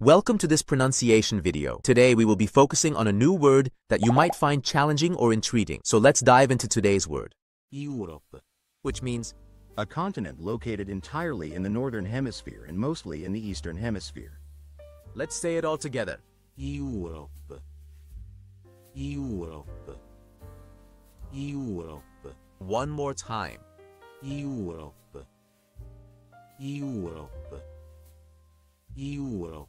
Welcome to this pronunciation video. Today we will be focusing on a new word that you might find challenging or intriguing. So let's dive into today's word, Europe. which means A continent located entirely in the northern hemisphere and mostly in the eastern hemisphere. let's say it all together. Europe. Europe. Europe. One more time. Europe. Europe. Europe.